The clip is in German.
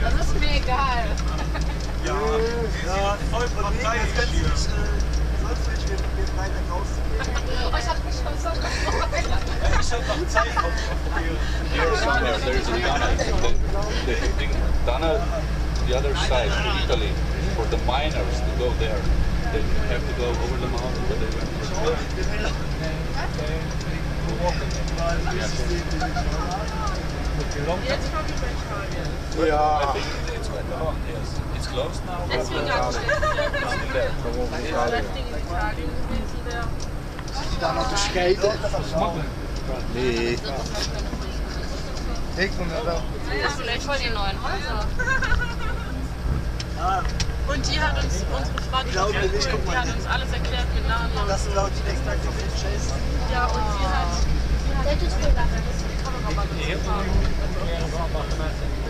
Das ist mir egal. Ja, ja voll verteidigt hier. Sollst du nicht mit mir Freitag rausgehen? Oh, ich hab mich schon so gefreut. Ich hab noch Zeit auf die Dana, the other side in Italy, for the miners to go there. They have to go over the mountain, but they went to the Jetzt komme ich bei Italien. Ja. It's closed now. Deswegen ich gewesen, der Sind die da noch te scheiden? Nee. Vond dat wel. Ja, vielleicht voll die neuen Häuser. Ah, Und die hat uns, unsere Frau, die, wir die hat uns alles erklärt mit Namen das ist laut viel Chase. Ja, und Iya, Nepal.